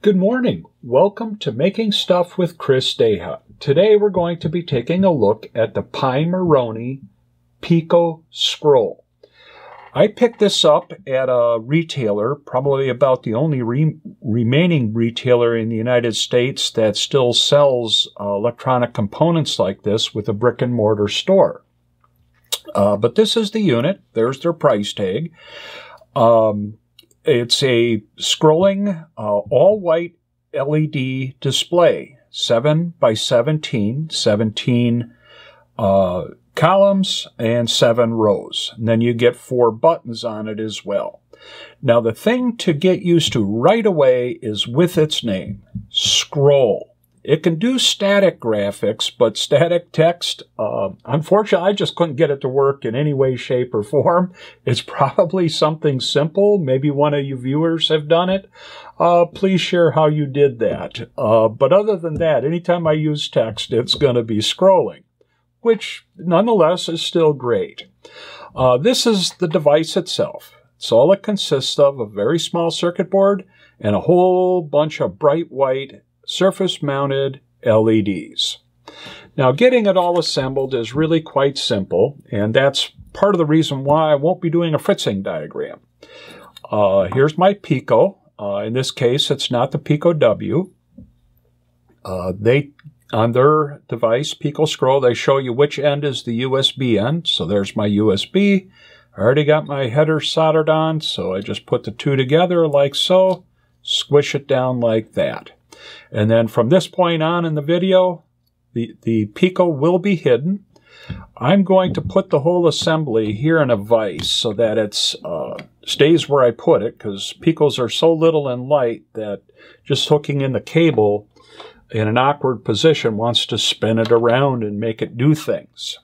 Good morning. Welcome to Making Stuff with Chris DeHut. Today we're going to be taking a look at the Pimoroni Pico Scroll. I picked this up at a retailer, probably about the only re- remaining retailer in the United States that still sells uh, electronic components like this with a brick and mortar store. Uh, but this is the unit. There's their price tag. Um, it's a scrolling uh, all white LED display, 7 by 17, 17 uh, columns and 7 rows. And then you get four buttons on it as well. Now, the thing to get used to right away is with its name, scroll. It can do static graphics, but static text, uh, unfortunately, I just couldn't get it to work in any way, shape, or form. It's probably something simple. Maybe one of you viewers have done it. Uh, please share how you did that. Uh, but other than that, anytime I use text, it's going to be scrolling, which nonetheless is still great. Uh, this is the device itself. It's all it consists of, a very small circuit board and a whole bunch of bright white surface mounted LEDs. Now, getting it all assembled is really quite simple, and that's part of the reason why I won't be doing a fritzing diagram. Uh, here's my Pico. Uh, in this case, it's not the Pico W. Uh, they on their device, Pico Scroll, they show you which end is the USB end. So there's my USB. I already got my header soldered on, so I just put the two together like so, squish it down like that. And then from this point on in the video, the, the Pico will be hidden. I'm going to put the whole assembly here in a vise so that it uh, stays where I put it because Picos are so little and light that just hooking in the cable in an awkward position wants to spin it around and make it do things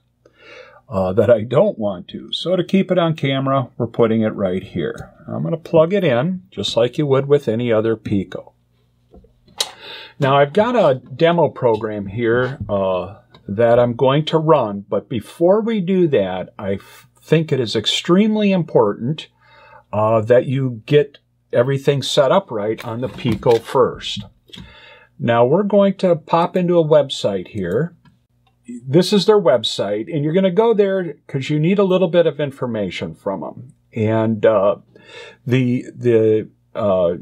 uh, that I don't want to. So to keep it on camera, we're putting it right here. I'm going to plug it in just like you would with any other Pico. Now I've got a demo program here uh, that I'm going to run, but before we do that, I think it is extremely important uh, that you get everything set up right on the Pico first. Now we're going to pop into a website here. This is their website, and you're going to go there because you need a little bit of information from them. And uh, the the uh,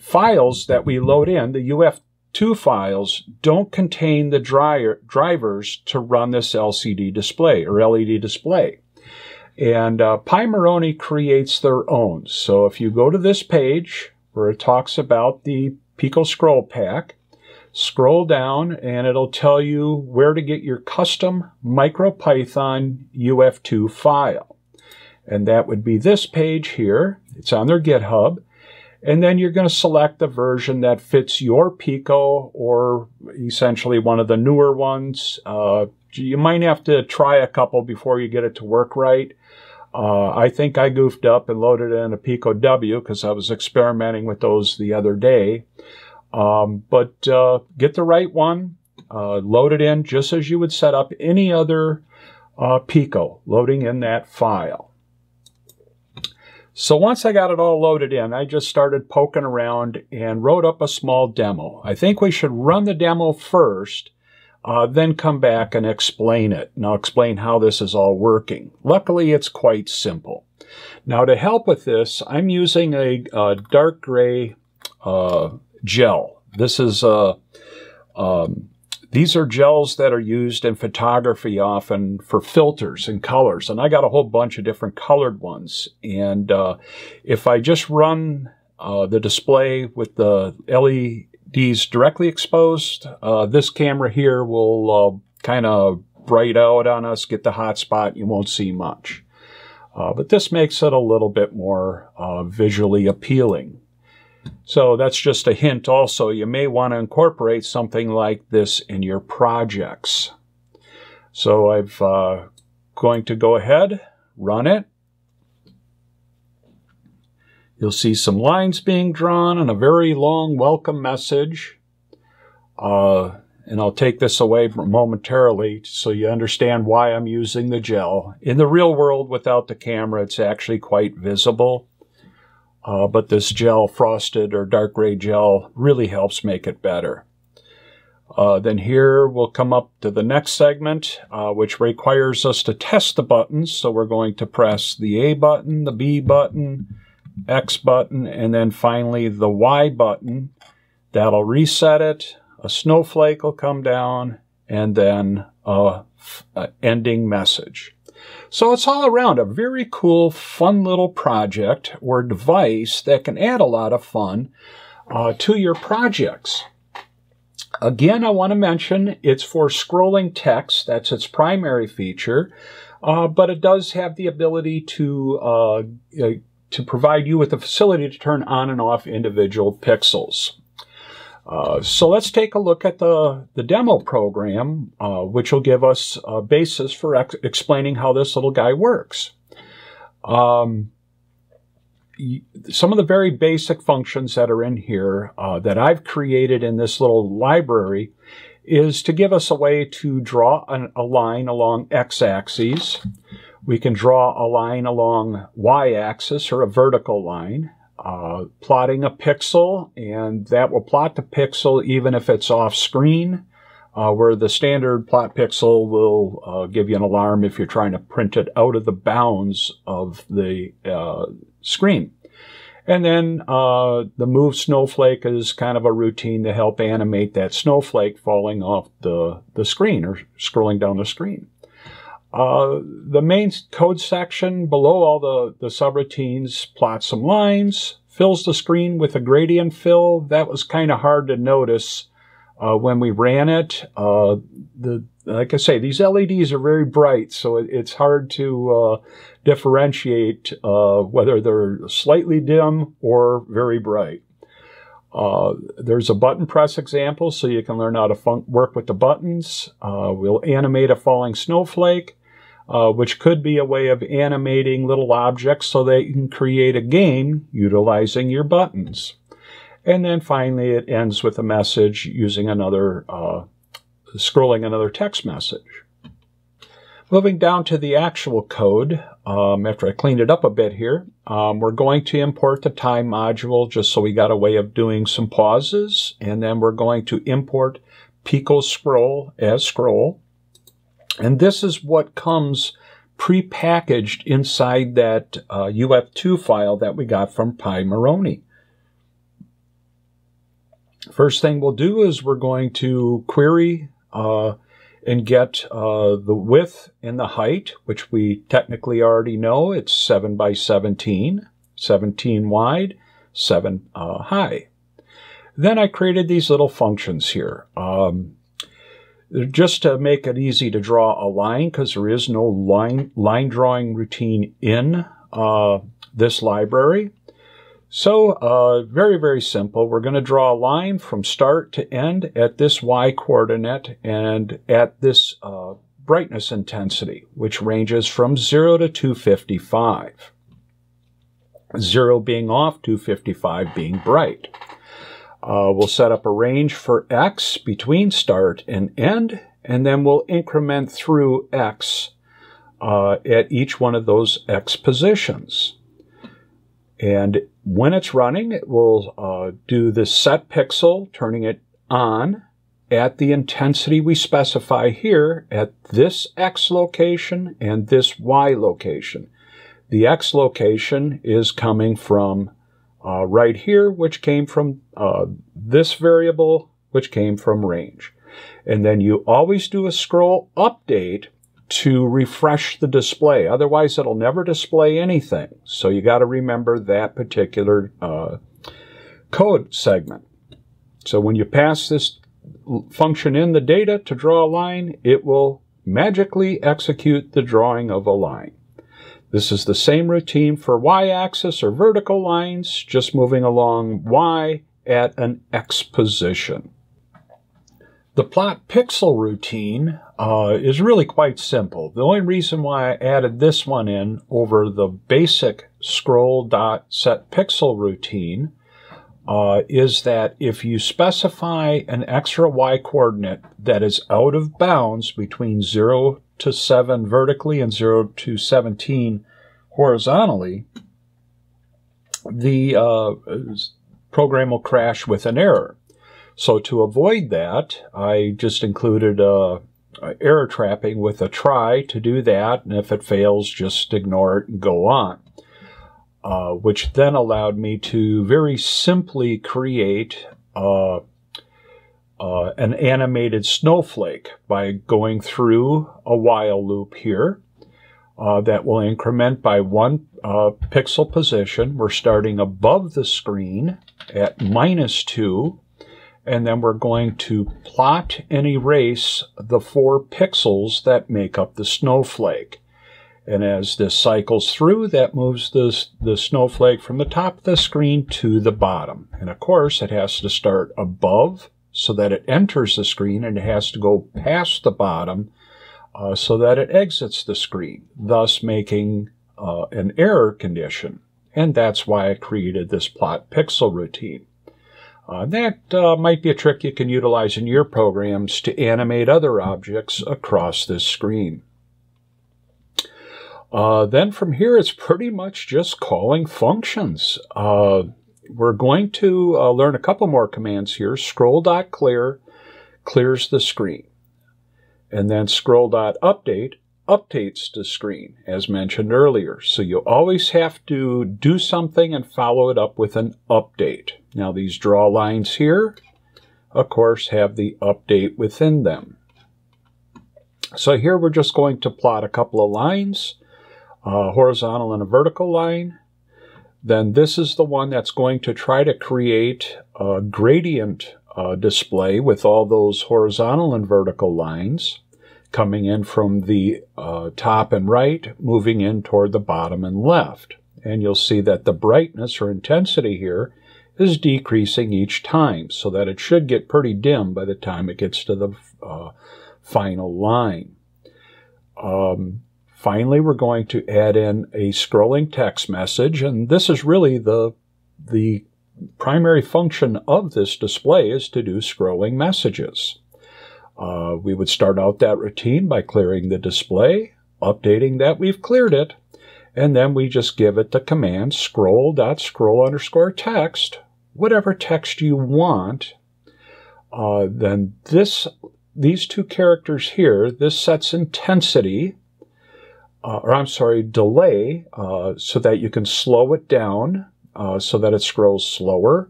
files that we load in, the UF two files don't contain the dryer, drivers to run this LCD display or LED display. And uh, Pimoroni creates their own. So if you go to this page where it talks about the Pico Scroll Pack, scroll down and it'll tell you where to get your custom MicroPython UF2 file. And that would be this page here. It's on their GitHub. And then you're going to select the version that fits your Pico or essentially one of the newer ones. Uh, you might have to try a couple before you get it to work right. Uh, I think I goofed up and loaded in a Pico W because I was experimenting with those the other day. Um, but uh, get the right one, uh, load it in just as you would set up any other uh, Pico, loading in that file. So once I got it all loaded in, I just started poking around and wrote up a small demo. I think we should run the demo first, uh, then come back and explain it. And I'll explain how this is all working. Luckily, it's quite simple. Now, to help with this, I'm using a, a dark gray uh, gel. This is a um, these are gels that are used in photography often for filters and colors. And I got a whole bunch of different colored ones. And uh, if I just run uh, the display with the LEDs directly exposed, uh, this camera here will uh, kind of bright out on us, get the hot spot. You won't see much. Uh, but this makes it a little bit more uh, visually appealing. So that's just a hint also. You may want to incorporate something like this in your projects. So I'm uh, going to go ahead, run it. You'll see some lines being drawn and a very long welcome message. Uh, and I'll take this away momentarily so you understand why I'm using the gel. In the real world, without the camera, it's actually quite visible. Uh, but this gel, frosted or dark gray gel, really helps make it better. Uh, then here we'll come up to the next segment, uh, which requires us to test the buttons. So we're going to press the A button, the B button, X button, and then finally the Y button. That'll reset it. A snowflake will come down, and then a, a ending message. So it's all around a very cool, fun little project or device that can add a lot of fun uh, to your projects. Again, I want to mention it's for scrolling text. That's its primary feature. Uh, but it does have the ability to uh, uh to provide you with the facility to turn on and off individual pixels. Uh, so let's take a look at the, the demo program, uh, which will give us a basis for ex- explaining how this little guy works. Um, some of the very basic functions that are in here uh, that I've created in this little library is to give us a way to draw an, a line along x-axis. We can draw a line along y-axis or a vertical line uh, plotting a pixel, and that will plot the pixel even if it's off screen, uh, where the standard plot pixel will uh, give you an alarm if you're trying to print it out of the bounds of the uh, screen. And then uh, the move snowflake is kind of a routine to help animate that snowflake falling off the, the screen or scrolling down the screen. Uh, the main code section below all the, the subroutines plots some lines, fills the screen with a gradient fill. That was kind of hard to notice uh, when we ran it. Uh, the like I say, these LEDs are very bright, so it, it's hard to uh, differentiate uh, whether they're slightly dim or very bright. Uh, there's a button press example so you can learn how to fun- work with the buttons. Uh, we'll animate a falling snowflake uh, which could be a way of animating little objects so that you can create a game utilizing your buttons. And then finally, it ends with a message using another, uh, scrolling another text message. Moving down to the actual code, um, after I cleaned it up a bit here, um, we're going to import the time module just so we got a way of doing some pauses. And then we're going to import Pico Scroll as scroll. And this is what comes prepackaged inside that uh, UF2 file that we got from Pimoroni. First thing we'll do is we're going to query uh, and get uh, the width and the height, which we technically already know. It's 7 by 17, 17 wide, 7 uh, high. Then I created these little functions here. Um, just to make it easy to draw a line, because there is no line, line drawing routine in uh, this library. So, uh, very, very simple. We're going to draw a line from start to end at this y coordinate and at this uh, brightness intensity, which ranges from 0 to 255. 0 being off, 255 being bright. Uh, we'll set up a range for x between start and end, and then we'll increment through x uh, at each one of those x positions. And when it's running, it will uh, do the set pixel, turning it on at the intensity we specify here at this x location and this y location. The x location is coming from uh, right here, which came from uh, this variable, which came from range. And then you always do a scroll update to refresh the display. Otherwise, it'll never display anything. So you got to remember that particular uh, code segment. So when you pass this function in the data to draw a line, it will magically execute the drawing of a line. This is the same routine for y-axis or vertical lines, just moving along y at an x position. The plot pixel routine uh, is really quite simple. The only reason why I added this one in over the basic scroll dot set pixel routine uh, is that if you specify an extra y coordinate that is out of bounds between 0 to 7 vertically and 0 to 17 horizontally, the uh, program will crash with an error. So to avoid that, I just included a, a error trapping with a try to do that, and if it fails, just ignore it and go on. Uh, which then allowed me to very simply create uh, uh, an animated snowflake by going through a while loop here uh, that will increment by one uh, pixel position. We're starting above the screen at minus 2, and then we're going to plot and erase the four pixels that make up the snowflake. And as this cycles through, that moves the, the snowflake from the top of the screen to the bottom. And of course, it has to start above so that it enters the screen and it has to go past the bottom uh, so that it exits the screen, thus making uh, an error condition. And that's why I created this plot pixel routine. Uh, that uh, might be a trick you can utilize in your programs to animate other objects across this screen. Uh, then from here, it's pretty much just calling functions. Uh, we're going to uh, learn a couple more commands here. Scroll.clear clears the screen. And then scroll.update updates the screen, as mentioned earlier. So you always have to do something and follow it up with an update. Now these draw lines here, of course, have the update within them. So here we're just going to plot a couple of lines, a horizontal and a vertical line. Then this is the one that's going to try to create a gradient uh, display with all those horizontal and vertical lines coming in from the uh, top and right, moving in toward the bottom and left. And you'll see that the brightness or intensity here is decreasing each time so that it should get pretty dim by the time it gets to the uh, final line. Um, finally, we're going to add in a scrolling text message, and this is really the, the primary function of this display is to do scrolling messages. Uh, we would start out that routine by clearing the display, updating that we've cleared it, and then we just give it the command scroll.scroll underscore text, whatever text you want. Uh, then this, these two characters here, this sets intensity, uh, or I'm sorry, delay, uh, so that you can slow it down uh, so that it scrolls slower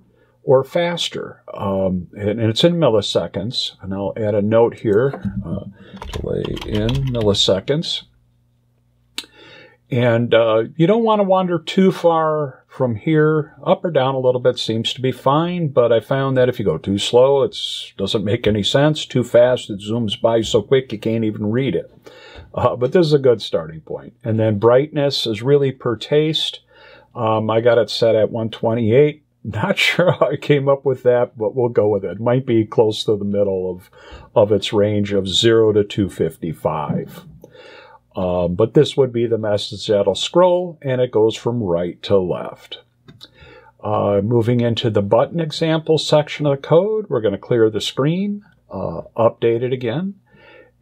or faster. Um, and, and, it's in milliseconds. And I'll add a note here, uh, delay in milliseconds. And uh, you don't want to wander too far from here. Up or down a little bit seems to be fine, but I found that if you go too slow, it doesn't make any sense. Too fast, it zooms by so quick you can't even read it. Uh, but this is a good starting point. And then brightness is really per taste. Um, I got it set at 128. Not sure how I came up with that, but we'll go with it. it. Might be close to the middle of, of its range of 0 to 255. Um, but this would be the message that'll scroll, and it goes from right to left. Uh, moving into the button example section of the code, we're going to clear the screen, uh, update it again,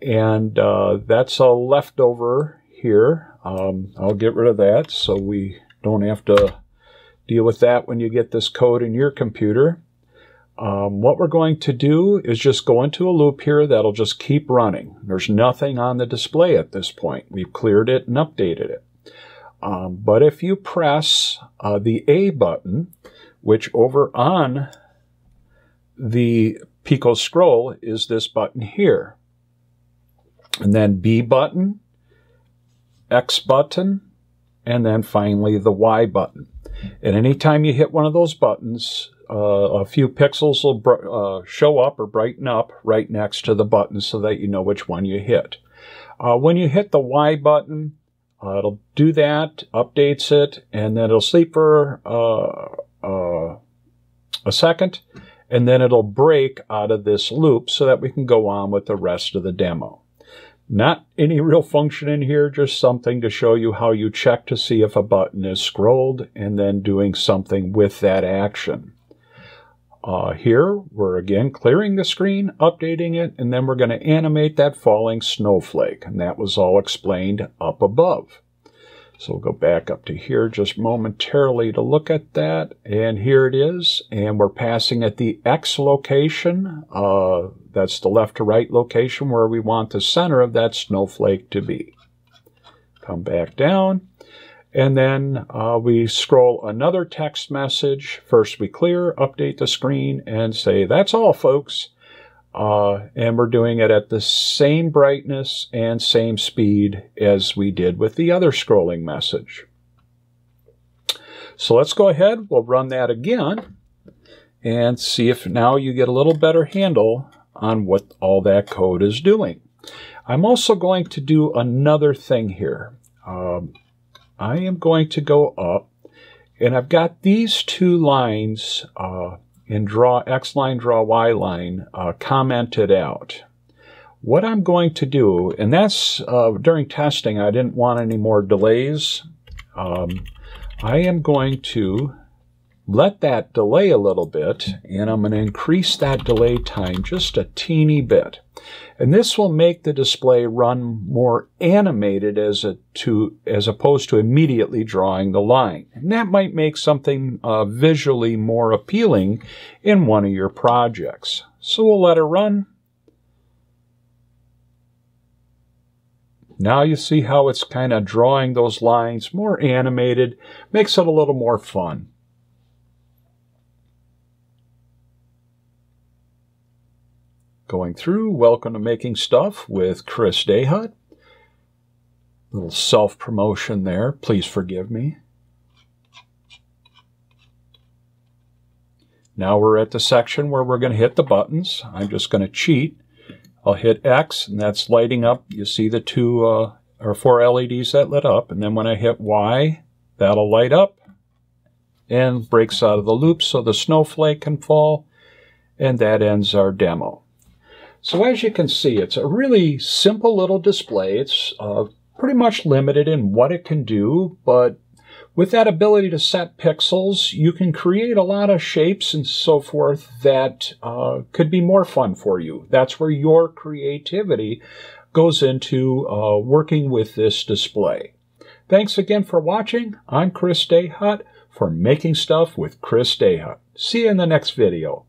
and uh, that's a leftover here. Um, I'll get rid of that so we don't have to deal with that when you get this code in your computer. Um, what we're going to do is just go into a loop here that'll just keep running. There's nothing on the display at this point. We've cleared it and updated it. Um, but if you press uh, the A button, which over on the Pico scroll is this button here, and then B button, X button, and then finally the Y button. And anytime you hit one of those buttons, uh, a few pixels will uh, show up or brighten up right next to the button so that you know which one you hit. Uh, when you hit the Y button, uh, it'll do that, updates it, and then it'll sleep for uh, uh, a second, and then it'll break out of this loop so that we can go on with the rest of the demo. Not any real function in here, just something to show you how you check to see if a button is scrolled and then doing something with that action. Uh, here, we're again clearing the screen, updating it, and then we're going to animate that falling snowflake. And that was all explained up above. So we'll go back up to here just momentarily to look at that. And here it is. And we're passing at the X location. Uh, that's the left to right location where we want the center of that snowflake to be. Come back down. And then uh, we scroll another text message. First we clear, update the screen, and say, that's all, folks. Uh, and we're doing it at the same brightness and same speed as we did with the other scrolling message. So let's go ahead, we'll run that again and see if now you get a little better handle on what all that code is doing. I'm also going to do another thing here. Um, I am going to go up and I've got these two lines uh, in draw X line, draw Y line uh, commented out. What I'm going to do, and that's uh, during testing, I didn't want any more delays. Um, I am going to let that delay a little bit, and I'm going to increase that delay time just a teeny bit. And this will make the display run more animated as, a, to, as opposed to immediately drawing the line. And that might make something uh, visually more appealing in one of your projects. So we'll let it run. Now you see how it's kind of drawing those lines more animated, makes it a little more fun. Going through. Welcome to Making Stuff with Chris DeHut. Little self promotion there. Please forgive me. Now we're at the section where we're going to hit the buttons. I'm just going to cheat. I'll hit X, and that's lighting up. You see the two uh, or four LEDs that lit up. And then when I hit Y, that'll light up and breaks out of the loop so the snowflake can fall. And that ends our demo. So as you can see, it's a really simple little display. It's uh, pretty much limited in what it can do, but with that ability to set pixels, you can create a lot of shapes and so forth that uh, could be more fun for you. That's where your creativity goes into uh, working with this display. Thanks again for watching. I'm Chris DeHut for Making Stuff with Chris DeHut. See you in the next video.